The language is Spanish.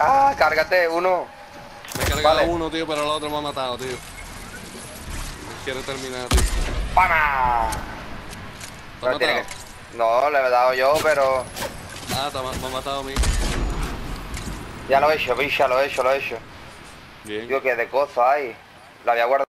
Ah, cárgate, uno. Me he cargado Vale. uno, tío, pero el otro me ha matado, tío. Quiere terminar, tío. ¡Pana! No, que- No, le he dado yo, pero... Ah, te ha- me ha matado a mí. Ya lo he hecho, bicha, lo he hecho, lo he hecho. Bien. Digo que de cozo hay. La había guardado.